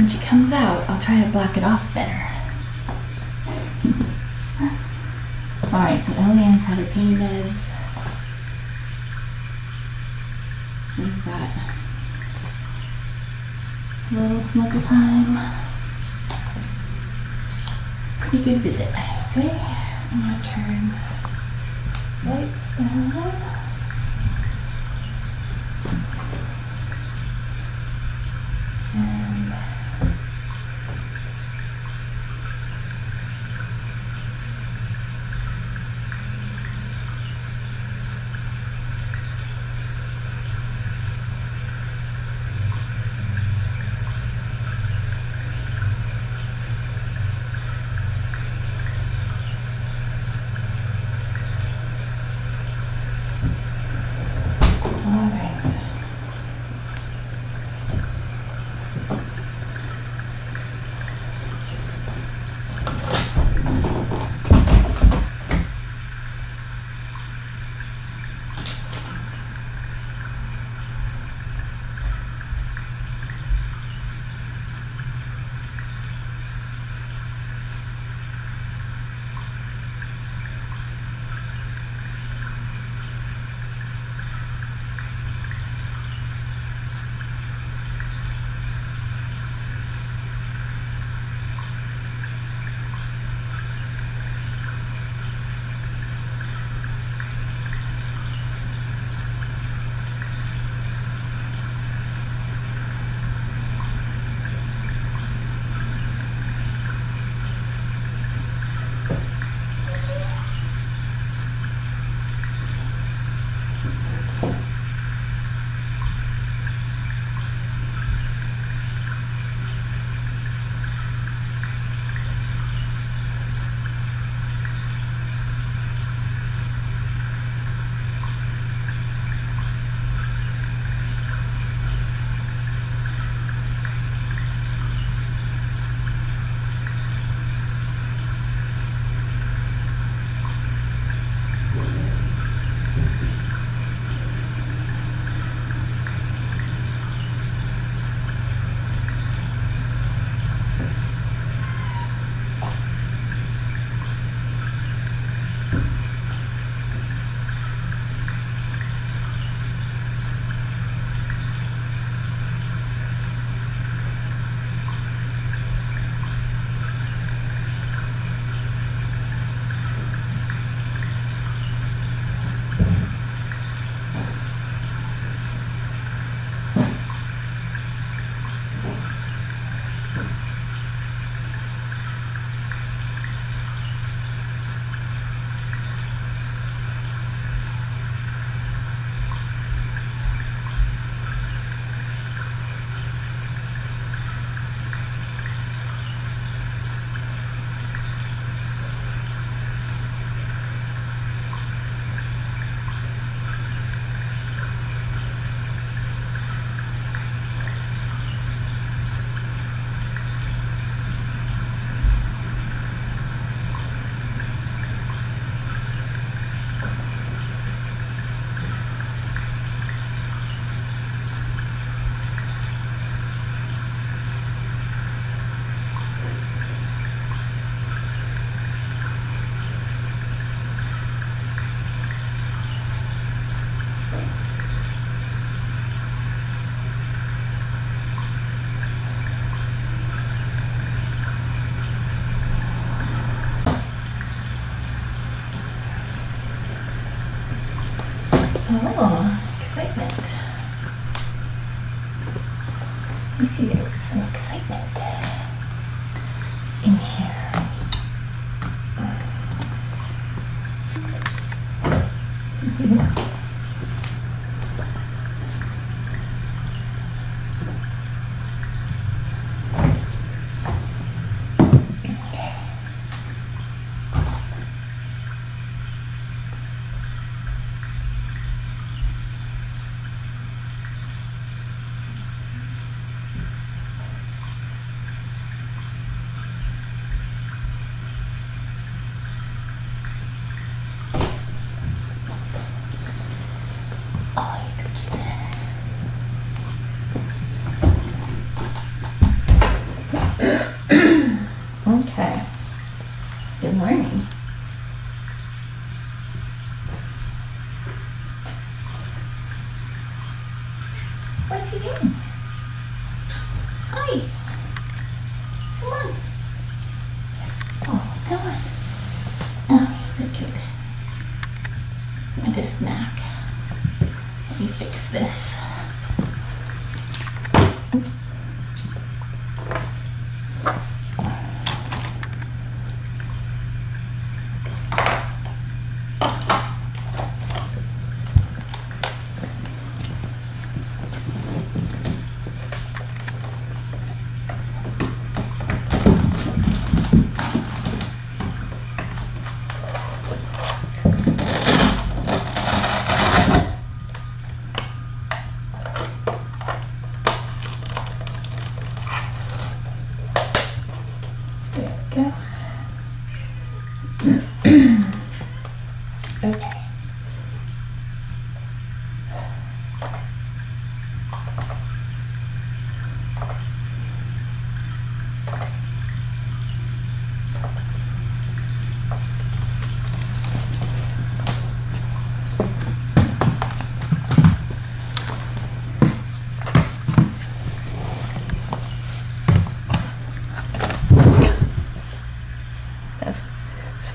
when she comes out, I'll try to block it off better. Alright, so Elian's had her pain meds. We've got a little snuggle time. Pretty good visit,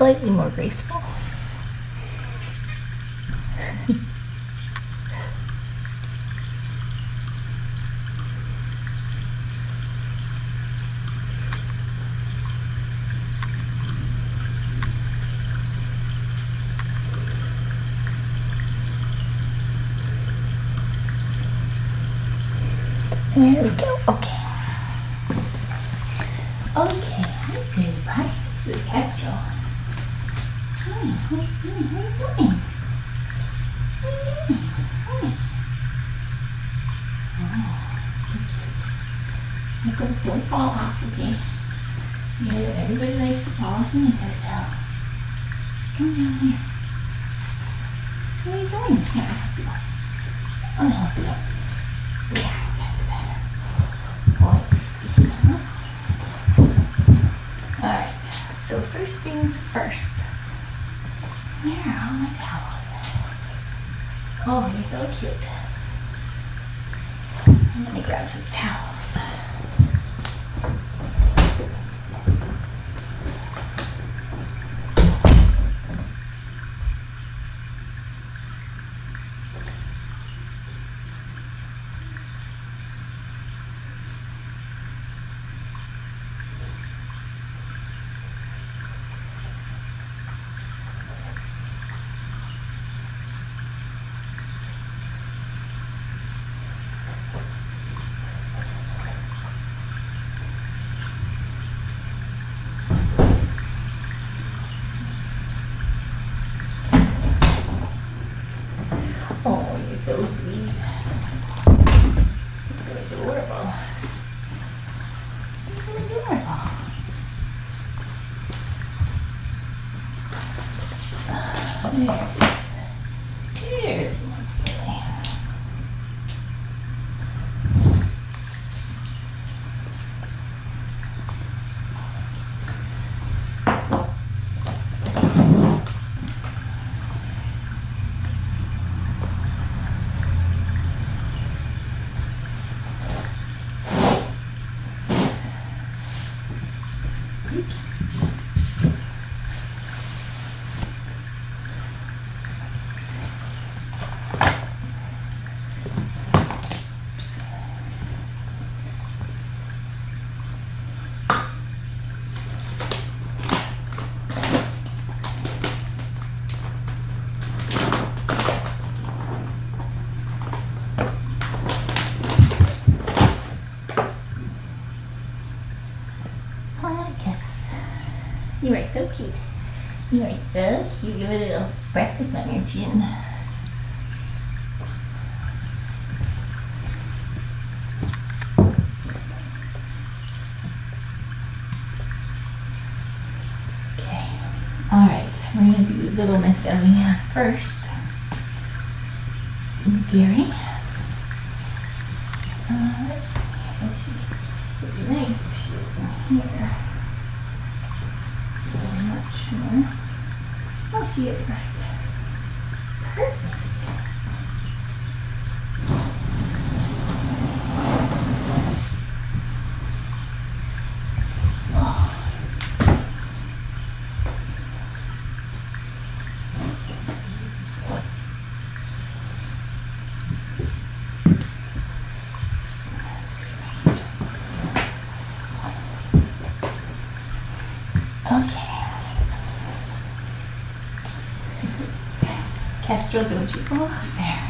slightly more graceful. there we go. give it a whack with on your chin. Okay, alright, we're gonna do little Miss Elena first. Gary. Uh, let's see. It'd be nice if she was here. Oh, she is right. Perfect. Okay. Don't you go off there.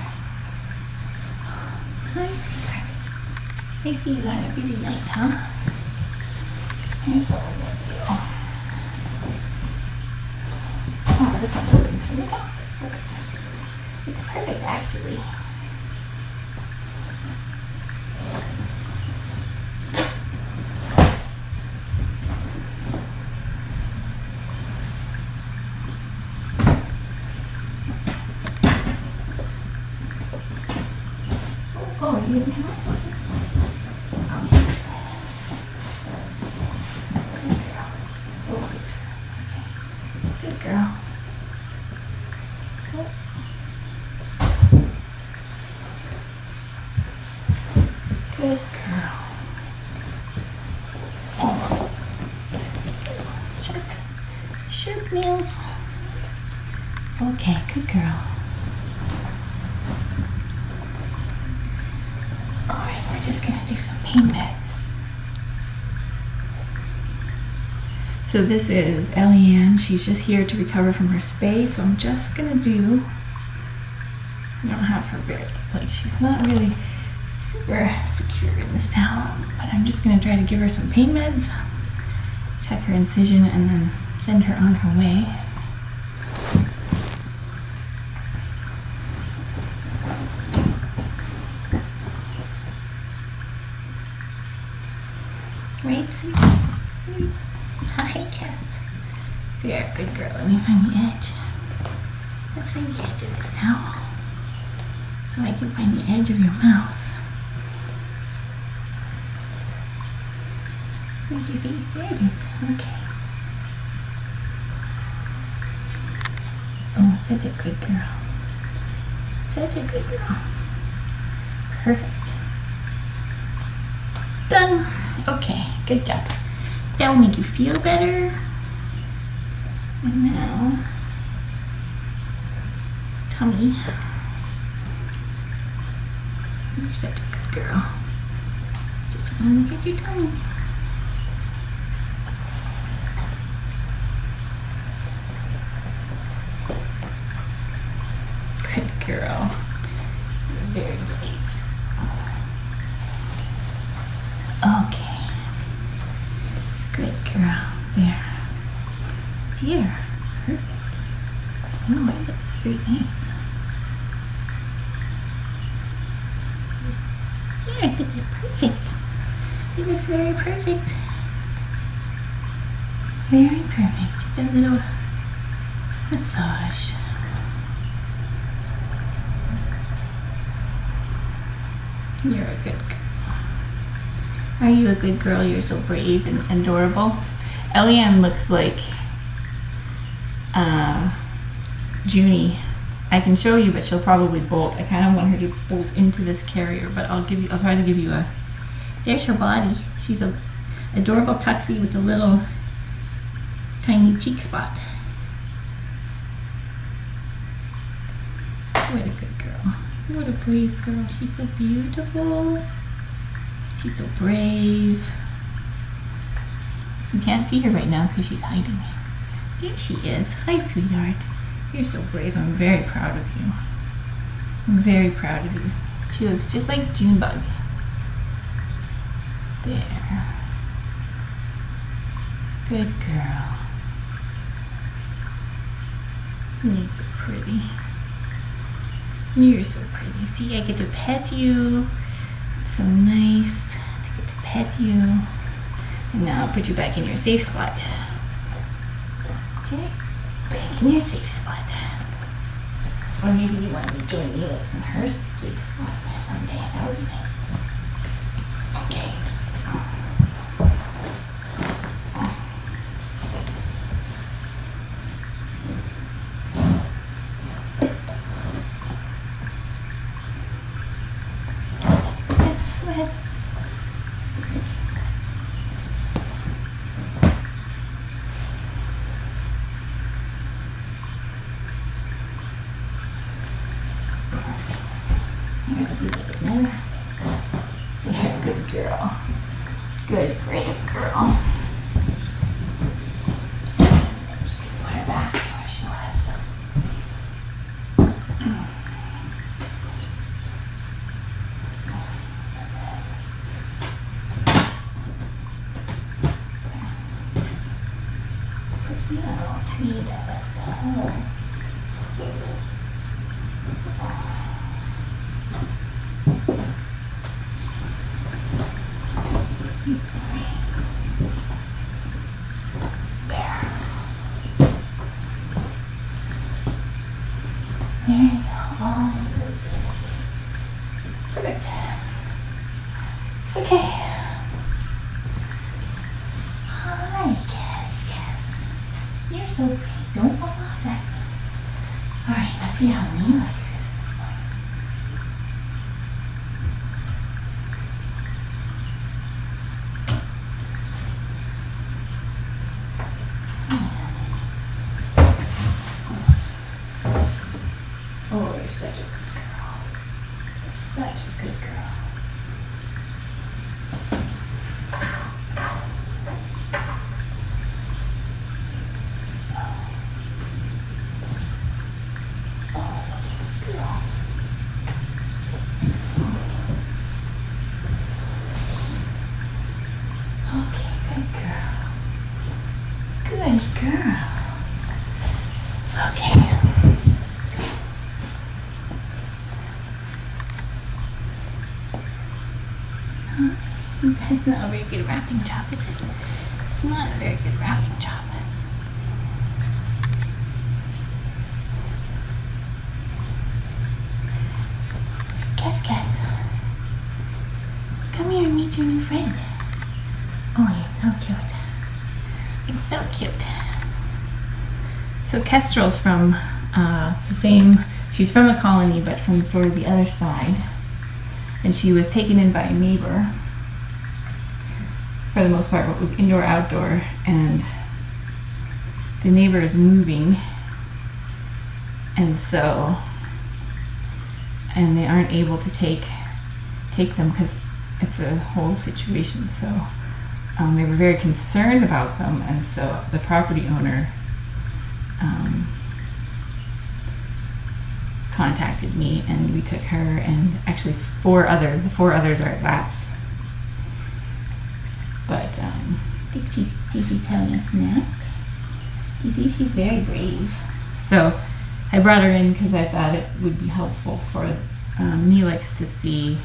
Sweetheart. I you had a busy night, huh? Here's we're gonna do. Oh, this one opens from the top. It's. It's perfect, actually. Oh, you didn't have one. Oh. Good girl. Oh, okay. Good girl. Good. Good girl. Oh. Sharp. Sharp nails. Okay, good girl. Alright, we're just gonna do some pain meds. So this is Eliane. She's just here to recover from her spay. So I'm just gonna do. I don't have her very like she's not really super secure in this towel, but I'm just gonna try to give her some pain meds, check her incision, and then send her on her way. Right, sweet, sweet. Hi, Kath. A good girl. Let me find the edge. Let's find the edge of this towel. So I can find the edge of your mouth. Where's your face? There it is. Okay. Oh, such a good girl. Such a good girl. Perfect. Done. Okay, good job. That will make you feel better. And now, tummy. You're such a good girl. Just want to look at your tummy. Good girl. You're very brave. Okay. Good girl. There. There. Perfect. Oh, it looks very nice. Yeah, it looks perfect. It looks very perfect. Very perfect. Just a little massage. You're a good girl. Are you a good girl? You're so brave and adorable. Eliane looks like uh, Junie. I can show you, but she'll probably bolt. I kind of want her to bolt into this carrier, but I'll give you. I'll try to give you a. There's her body. She's a adorable tuxie with a little tiny cheek spot. What a good girl. What a brave girl. She's so beautiful. She's so brave. You can't see her right now because she's hiding. There she is. Hi, sweetheart. You're so brave. I'm very proud of you. I'm very proud of you. She looks just like Junebug. There. Good girl. You're so pretty. You're so pretty. See, I get to pet you. So nice. I get to pet you. And now I'll put you back in your safe spot. Okay? Back in your safe spot. Or maybe you want to join Neelix in her safe spot someday. That would be nice. Okay. Wrapping job. It's not a very good wrapping job. Guess, guess. Come here and meet your new friend. Oh, you're so cute. You're so cute. So Kestrel's from uh, the same, she's from the colony, but from sort of the other side. And she was taken in by a neighbor for the most part, what was indoor outdoor, and the neighbor is moving, and so, and they aren't able to take take them because it's a whole situation. So um, they were very concerned about them, and so the property owner um, contacted me, and we took her and actually four others. The four others are at VAPS. But um, I think she, she's having a snack. You see, she's very brave. So I brought her in because I thought it would be helpful for um, Neelix to see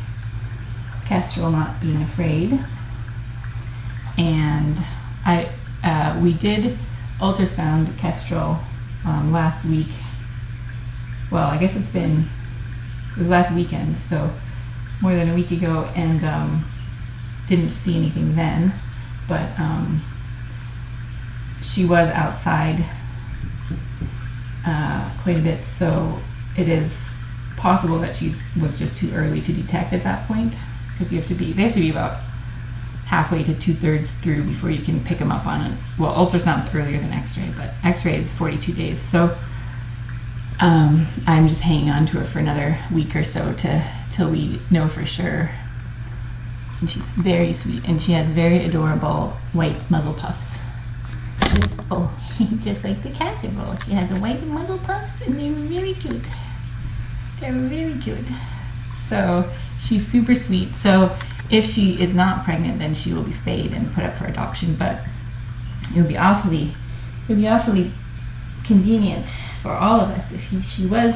Kestrel not being afraid. And I, uh, we did ultrasound Kestrel um, last week. Well, I guess it's been, it was last weekend, so more than a week ago, and um, didn't see anything then, but um, she was outside uh, quite a bit, so it is possible that she was just too early to detect at that point because you have to be they have to be about halfway to two thirds through before you can pick them up on it. Well, ultrasound's earlier than X-ray, but X-ray is 42 days, so um, I'm just hanging on to it for another week or so to till we know for sure and she's very sweet and she has very adorable white muzzle puffs. Oh, just like the Casserole. She has a white muzzle puffs and they're very cute. They're very cute. So she's super sweet. So if she is not pregnant, then she will be spayed and put up for adoption. But it would be awfully, it would be awfully convenient for all of us if he, she was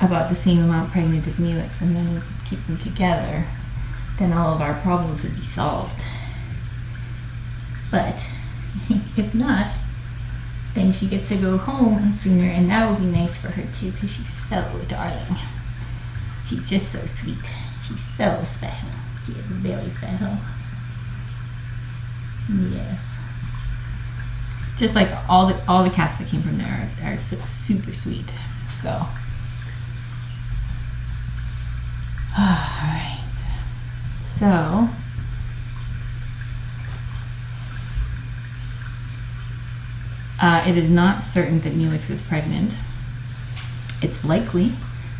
about the same amount pregnant as Neelix, and then we could keep them together then all of our problems would be solved. But if not, then she gets to go home sooner, and that would be nice for her too, because she's so darling. She's just so sweet. She's so special. She is very special. Yes. Just like all the all the cats that came from there are, are so, super sweet. So. All right. So, uh, it is not certain that Neelix is pregnant. It's likely,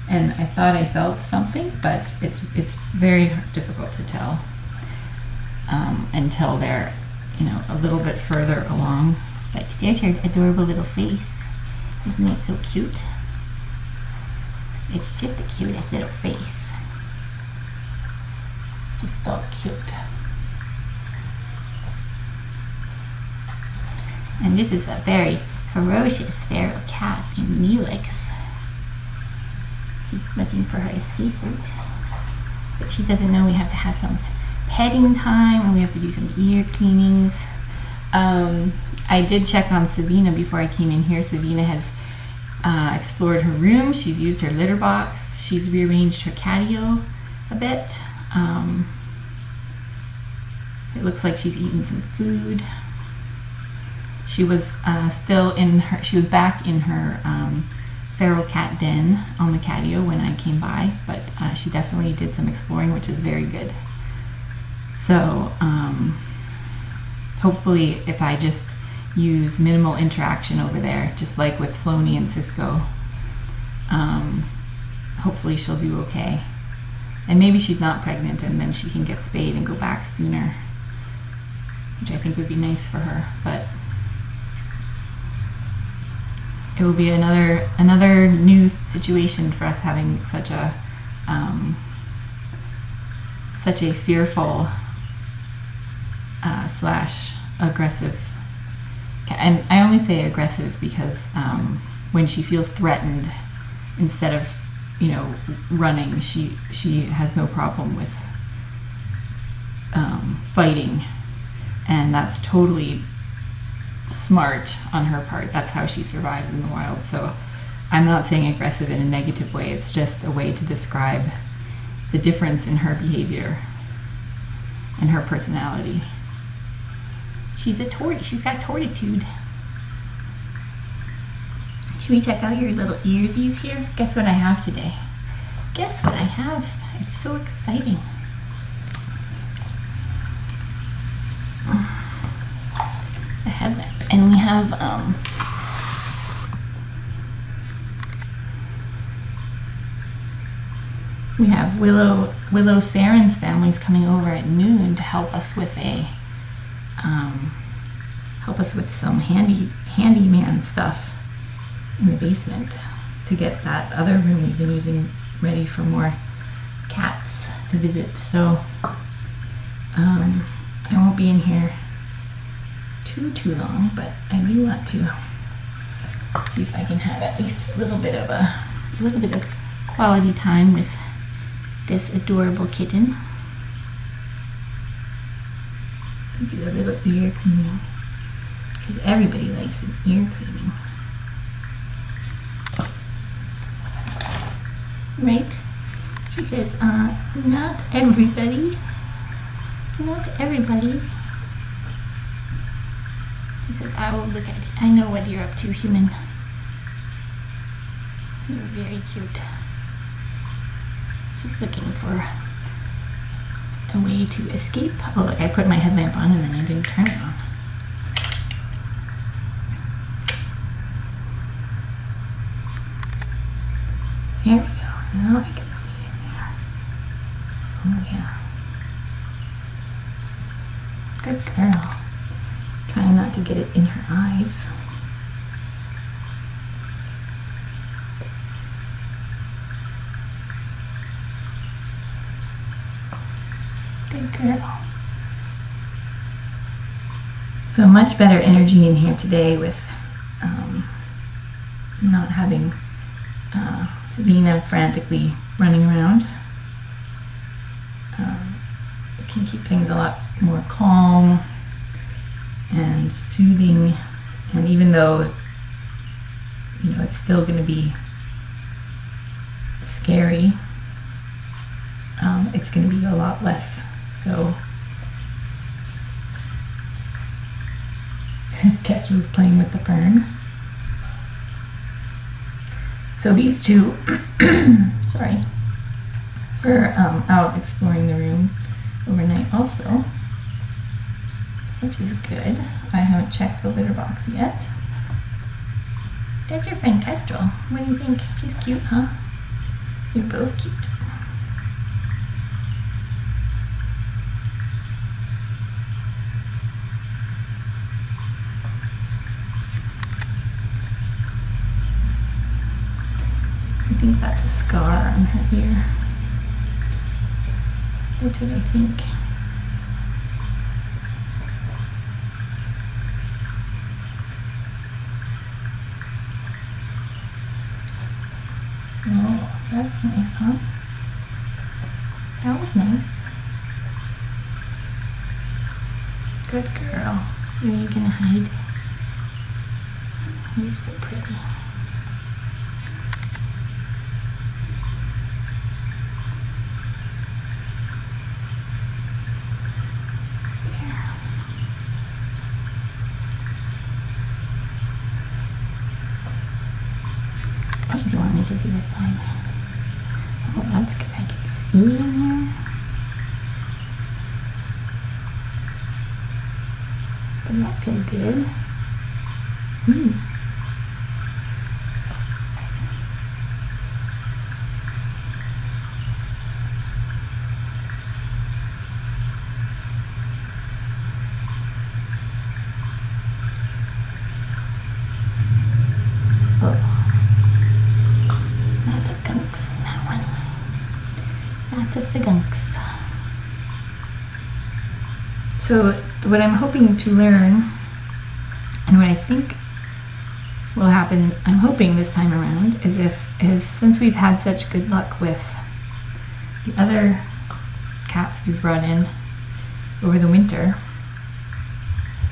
and I thought I felt something, but it's it's very difficult to tell. um, until they're, you know, a little bit further along. But there's her adorable little face. Isn't it so cute? It's just the cutest little face. She's so cute. And this is a very ferocious feral cat named Neelix. She's looking for her escape route. But she doesn't know we have to have some petting time and we have to do some ear cleanings. Um, I did check on Savina before I came in here. Savina has uh, explored her room. She's used her litter box. She's rearranged her catio a bit. Um, it looks like she's eaten some food. She was uh, still in her, she was back in her um, feral cat den on the catio when I came by, but uh, she definitely did some exploring, which is very good. So, um, hopefully, if I just use minimal interaction over there, just like with Sloane and Cisco, um, hopefully she'll do okay. And maybe she's not pregnant and then she can get spayed and go back sooner, which I think would be nice for her. But it will be another another new situation for us having such a um, such a fearful uh, slash aggressive and I only say aggressive because um, when she feels threatened instead of you know running she she has no problem with um, fighting and that's totally smart on her part. That's how she survived in the wild. So I'm not saying aggressive in a negative way. It's just a way to describe the difference in her behavior and her personality. She's a tortie. She's got tortitude. Should we check out your little earsies here? Guess what I have today? Guess what I have? It's so exciting. A headlamp and we have um, we have Willow Willow Saren's family's coming over at noon to help us with a um, help us with some handy handyman stuff in the basement to get that other room we've been using ready for more cats to visit. So um, I won't be in here too too long, but I do want to see if I can have at least a little bit of a, a little bit of quality time with this adorable kitten. Do a little ear cleaning because everybody likes an ear cleaning, right? She says, uh, not everybody, not everybody. He said, I will look at you. I know what you're up to, human. You're very cute. She's looking for a way to escape. Oh, look, I put my headlamp on and then I didn't turn it on. Here. Now I can see in there. Oh, yeah. Good girl. Trying not to get it in her eyes. Good girl. So much better energy in here today with um, not having uh, Savina frantically running around. Um, can keep things a lot more calm and soothing. And even though, you know, it's still going to be scary, um, it's going to be a lot less. So, Catch was playing with the fern. So these two, sorry, were um, out exploring the room overnight also which is good. I haven't checked the litter box yet. That's your friend Kestrel. What do you think? She's cute, huh? You're both cute. Think that's a scar on her ear. That's what I think. Oh, that's nice, huh? That was nice. Good girl. Where are you gonna hide? You're so pretty. There. What do you want me to do this time? Oh, that's good. I can see in there. Doesn't that feel good? Hmm. Oh. Not the gunks in that one. Lots of the gunks. So what I'm hoping to learn and what I think will happen, I'm hoping this time around, is if is since we've had such good luck with the other cats we've brought in over the winter,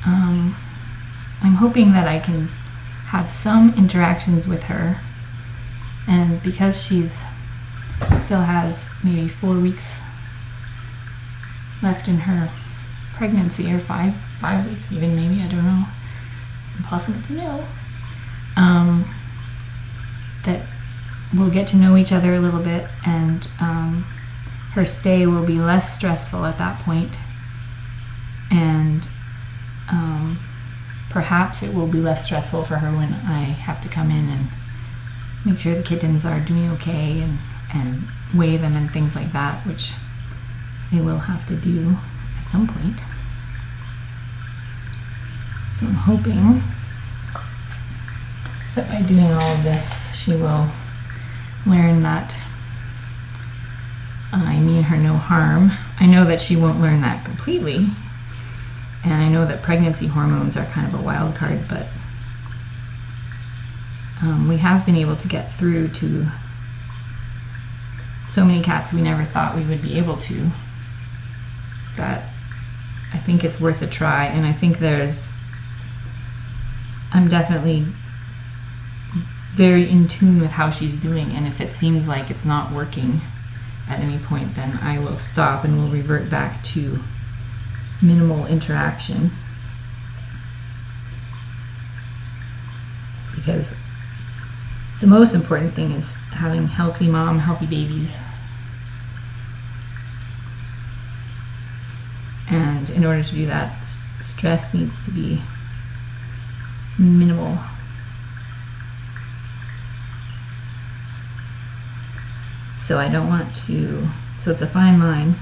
um, I'm hoping that I can have some interactions with her. And because she's still has maybe four weeks left in her pregnancy or five five weeks even maybe I don't know. Impossible to know. Um, that we'll get to know each other a little bit and um, her stay will be less stressful at that point. And um, perhaps it will be less stressful for her when I have to come in and make sure the kittens are doing okay and, and weigh them and things like that, which they will have to do at some point. So I'm hoping that by doing all of this, she will learn that I mean her no harm. I know that she won't learn that completely and I know that pregnancy hormones are kind of a wild card, but um, we have been able to get through to so many cats we never thought we would be able to that I think it's worth a try. And I think there's, I'm definitely very in tune with how she's doing. And if it seems like it's not working at any point, then I will stop and we'll revert back to minimal interaction because the most important thing is having healthy mom, healthy babies. And in order to do that, stress needs to be minimal. So I don't want to, so it's a fine line.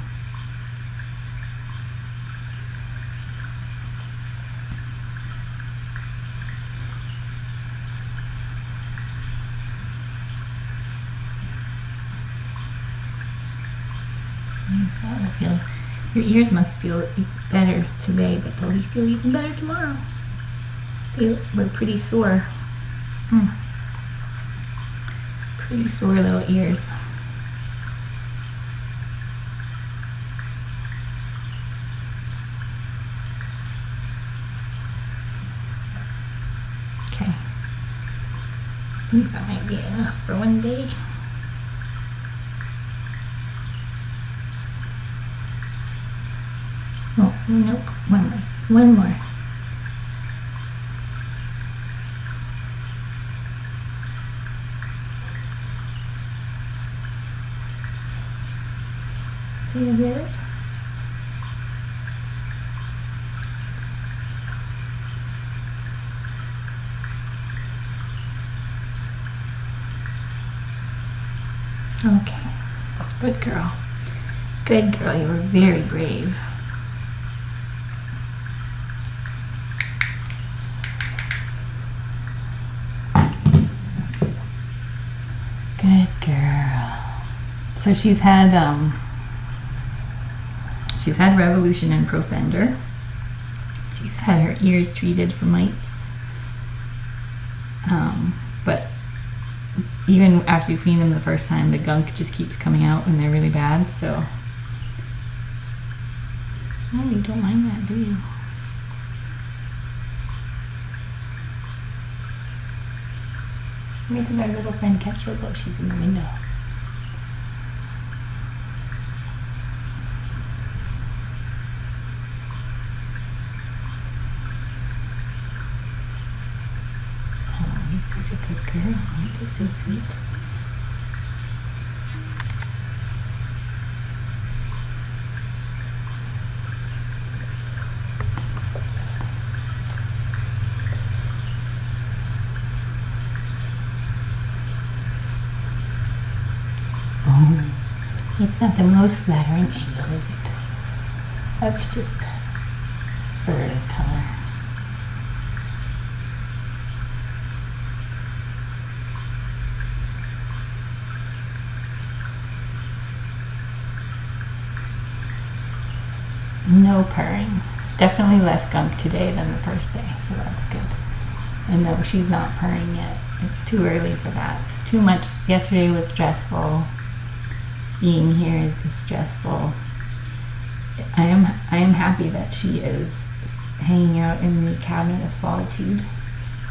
your ears must feel better today, but they'll feel even better tomorrow. They were pretty sore. Hmm. Pretty sore little ears. Okay. I think that might be enough for one day. Oh, nope. One more. One more. Do you get it? Okay. Good girl. Good girl. You were very brave. Good girl. So she's had um she's had revolution and profender. She's had her ears treated for mites. Um, but even after you clean them the first time, the gunk just keeps coming out and they're really bad. So, you don't mind that, do you? Where did our little friend Kestrel go? She's in the window. Oh, you're Oh, it's not the most flattering angle, is it? That's just purring. Definitely less gunk today than the first day, so that's good. And no, she's not purring yet. It's too early for that. It's too much. Yesterday was stressful. Being here is stressful. I am I am happy that she is hanging out in the cabinet of solitude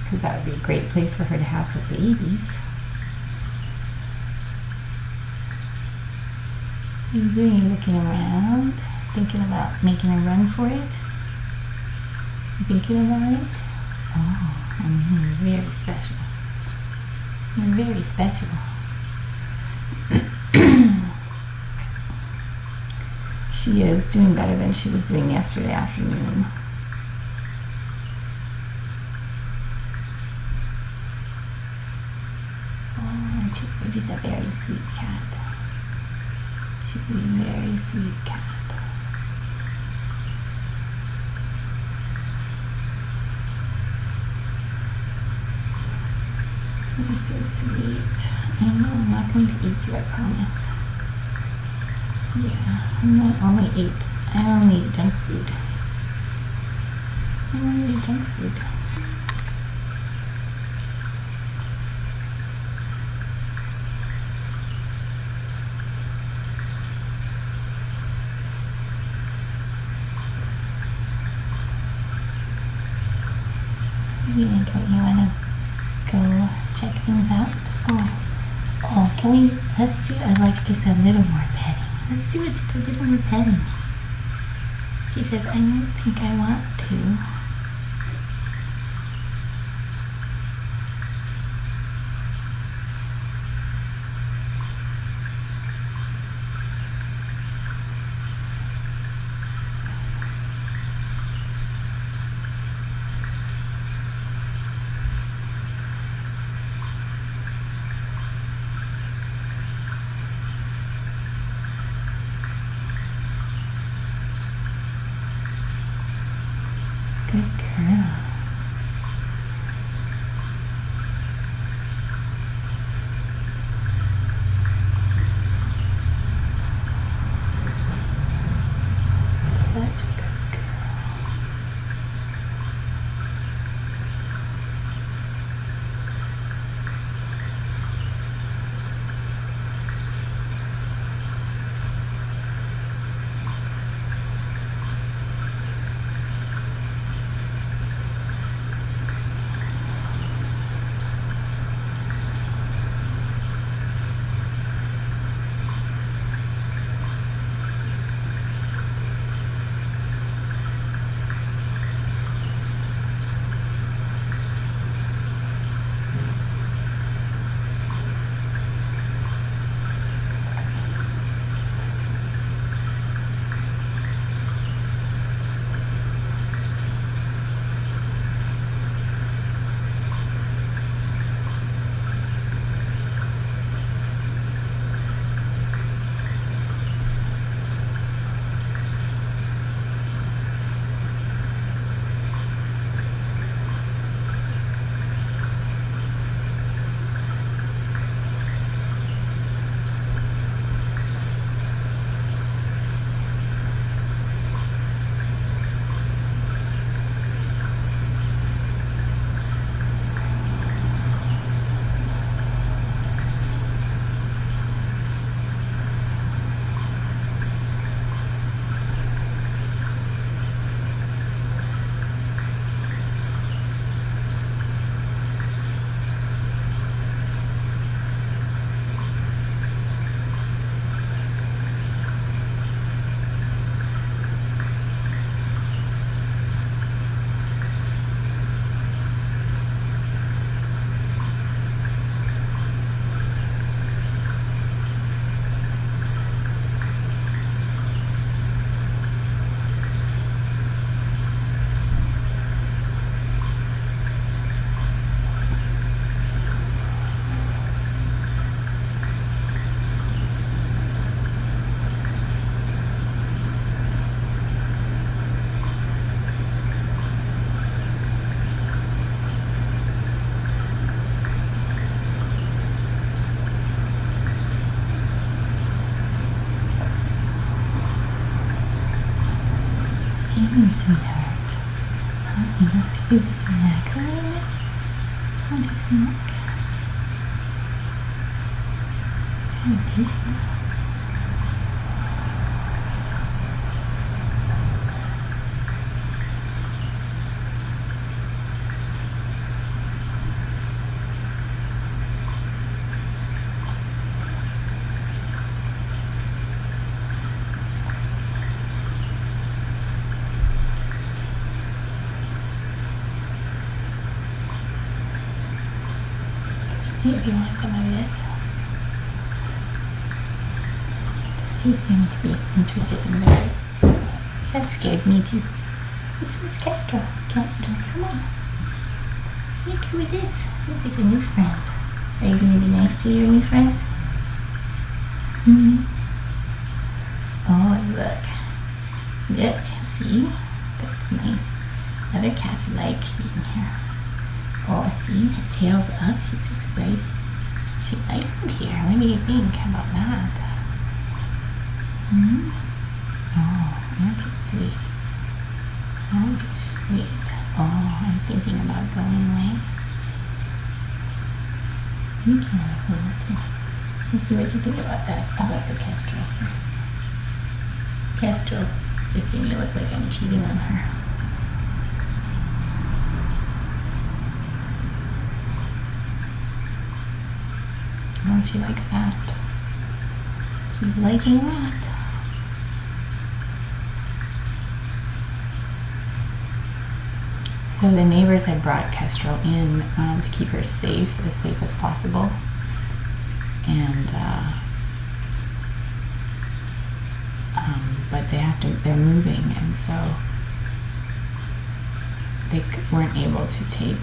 because that would be a great place for her to have her babies. Doing? Looking around? Thinking about making a run for it? Thinking about it? Oh, I you're very special. You're very special. she is doing better than she was doing yesterday afternoon. Oh, she's a very sweet cat. She's a very sweet cat. You're so sweet. I know I'm not going to eat you, I promise. Yeah, I'm not only eat. I only eat junk food. I only eat junk food. You don't you wanna go check things out? Oh, oh, can we? Let's do. I'd like just a little more petting. Let's do it just a little more petting. She says, I don't think I want to. See if you want some of this. She seems to be interested in that. That scared me too. It's Miss Kestrel. Kestrel, come on. Look who it is. Look, it's a new friend. Are you gonna be nice to your new friend? Hmm. Oh, look. Look, see? That's nice. Other cats like being here. Oh, see, her tail's up. She's excited. She likes it here. What do you think about that? Hmm? Oh, aren't you sweet? Aren't you sweet? Oh, I'm thinking about going away. Thinking about going Let's see you think about that, about the Kestrel first. Kestrel just made me look like I'm cheating on her. Oh, she likes that. She's liking that. So the neighbors had brought Kestrel in um, to keep her safe, as safe as possible. And, uh, um, but they have to, they're moving, and so they weren't able to take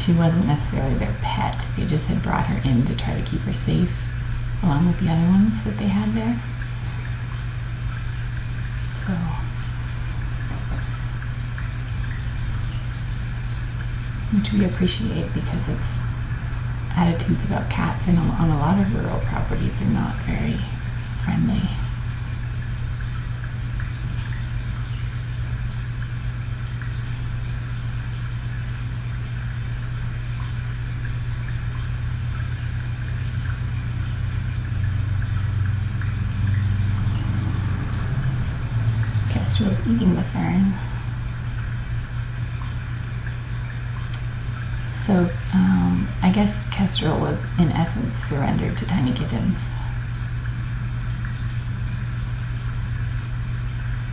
she wasn't necessarily their pet. They just had brought her in to try to keep her safe, along with the other ones that they had there. So, which we appreciate because it's attitudes about cats and on a lot of rural properties are not very friendly. was eating the fern. So um, I guess Kestrel was in essence surrendered to tiny kittens.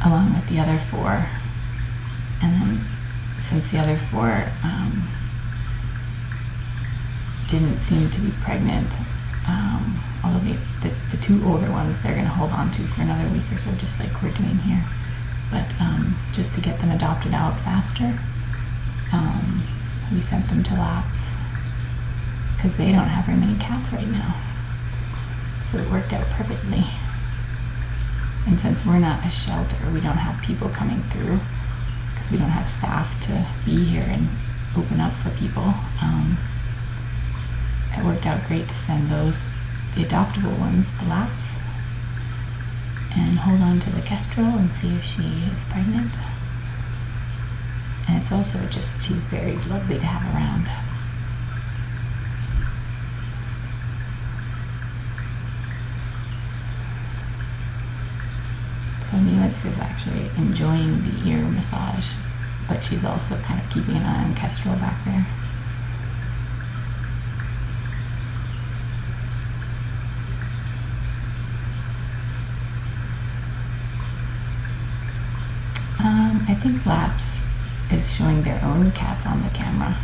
Along with the other four. And then since the other four um, didn't seem to be pregnant, um, although the, the two older ones they're going to hold on to for another week or so, just like we're doing here but um, just to get them adopted out faster, um, we sent them to Laps because they don't have very many cats right now. So it worked out perfectly. And since we're not a shelter, we don't have people coming through because we don't have staff to be here and open up for people. Um, it worked out great to send those, the adoptable ones, to Laps and hold on to the kestrel and see if she is pregnant. And it's also just, she's very lovely to have around. So Neelix is actually enjoying the ear massage, but she's also kind of keeping an eye on Kestrel back there. I think Laps is showing their own cats on the camera.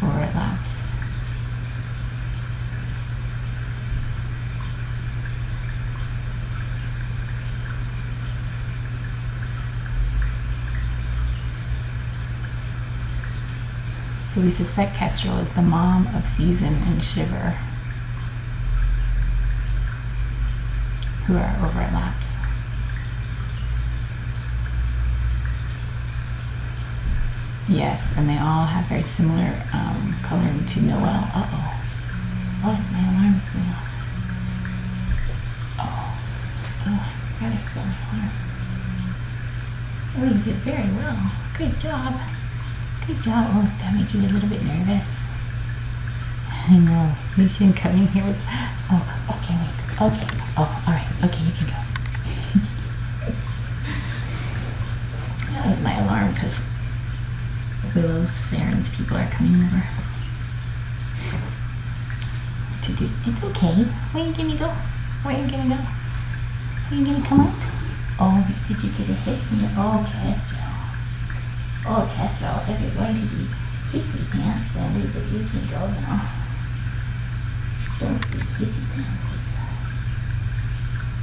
Or Laps. So we suspect Kestrel is the mom of Season and Shiver, who are over at Laps. Yes, and they all have very similar um, coloring to Noel. Uh-oh. Oh, my alarm's going off. Oh. Oh, I gotta go my alarm. Oh, you did very well. Good job. Good job. Oh, that made you a little bit nervous. I know. You shouldn't come in here with. Oh, okay, wait. Okay. Oh, all right. Okay, you can go. that was my alarm because Willow Saren's people are coming over. It's okay. Where you gonna go? Where you gonna go? Are you gonna come out? Oh, did you get a hit from oh, oh, your? Oh, Kestrel. Oh, Kestrel. If you're going to be hissy pants, then we, we can go now. Don't be hissy pants.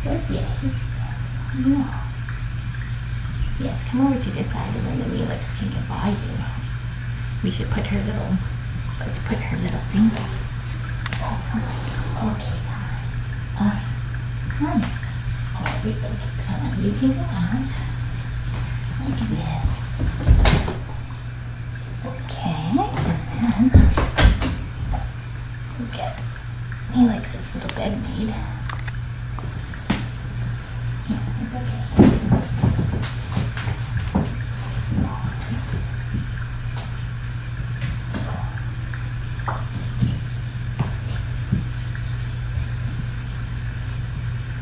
Don't be a hissy pants. No. Yes, come over to this side and then the Neelix can get by you. We should put her little, let's put her little thing back. On. Okay, on. Alright. On. Oh, we don't keep coming. You can go out. Look at this. Okay, and then at he likes this little bed made. Yeah, it's okay.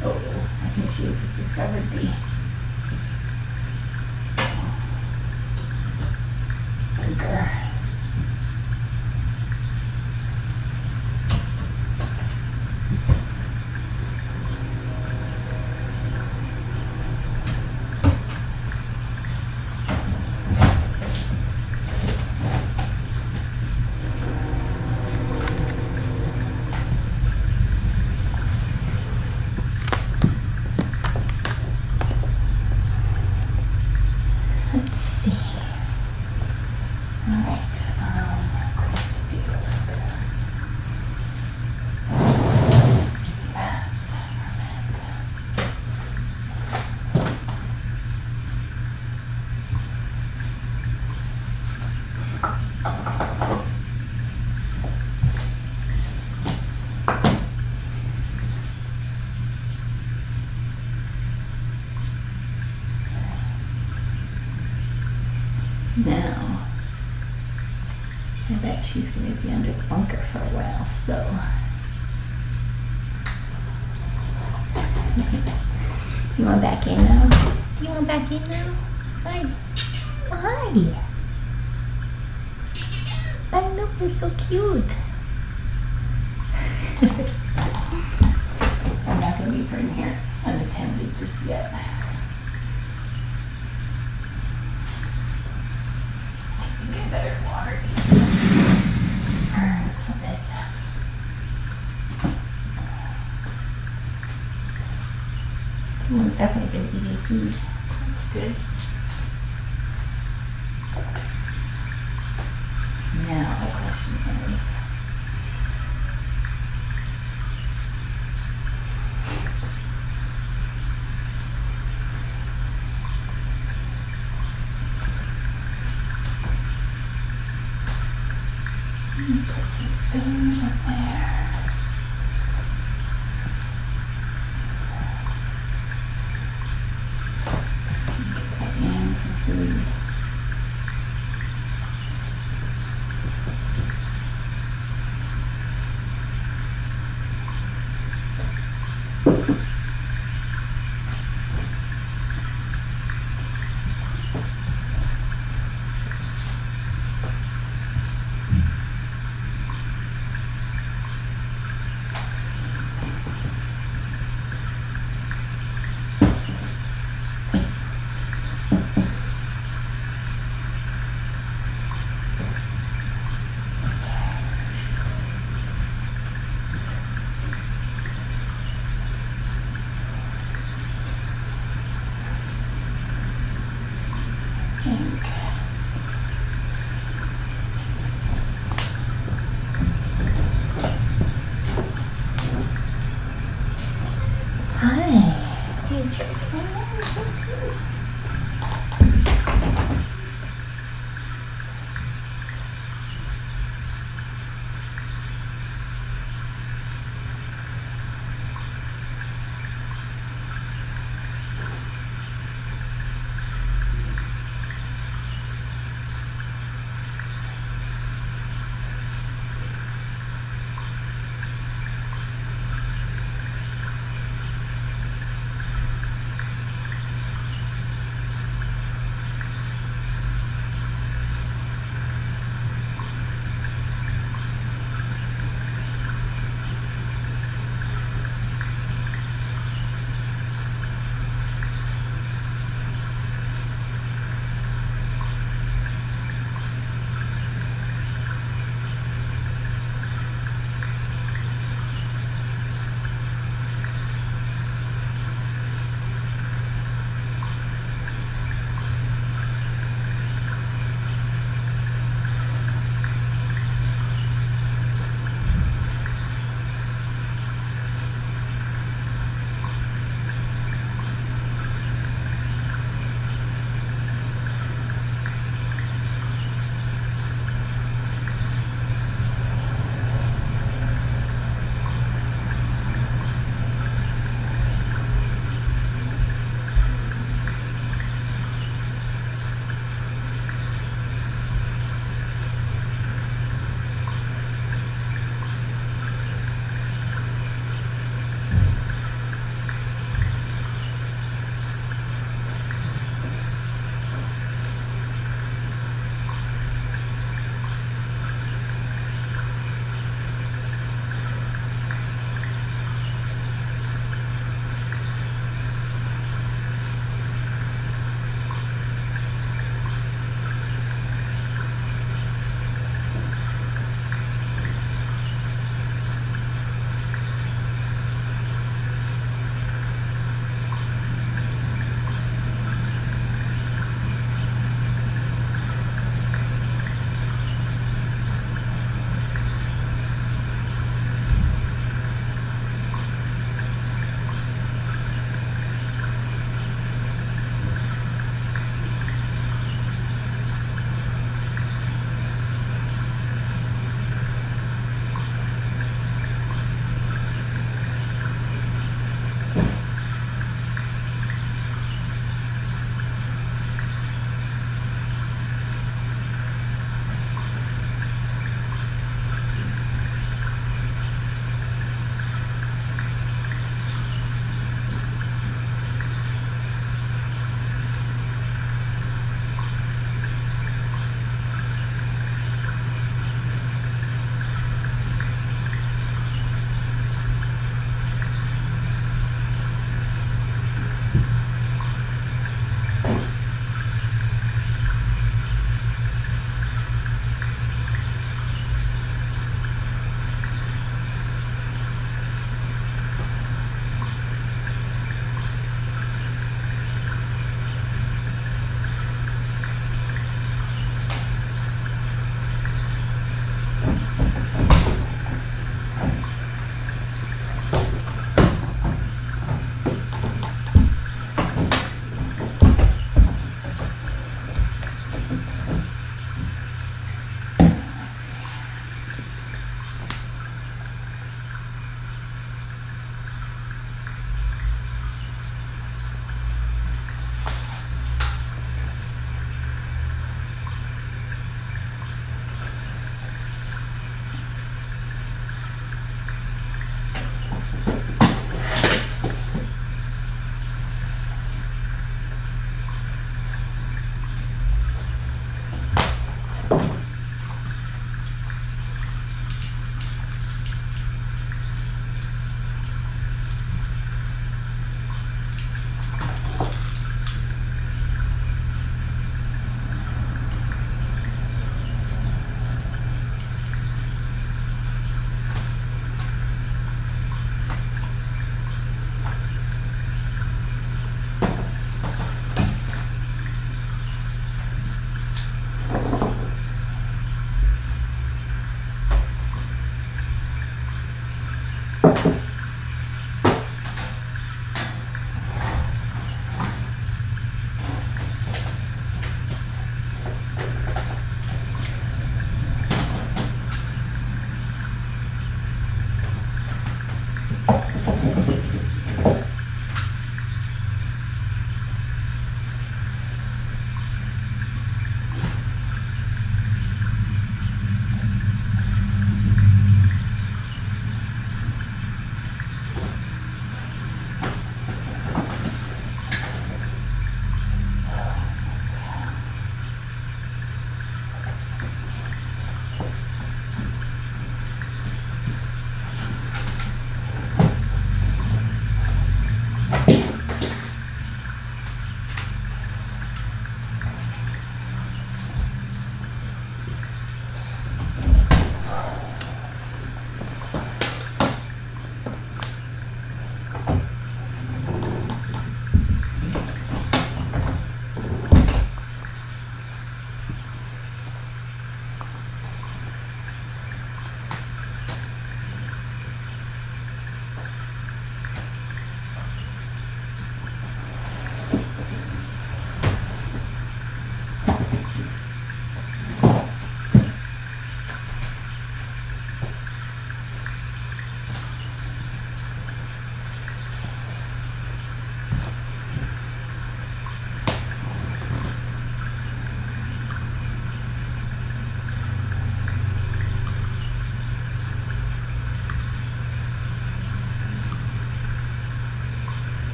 Oh, I think she has just discovered the cooker. Let's see. All right. Um, I'm going to do a little bit of that environment. Now, I bet she's going to be under the bunker for a while, so. You want back in now? In now? Hi. Hi. I know, you're so cute. I'm not going to leave her in here unattended just yet. Get better water. Someone's definitely been eating food. Good. Now the question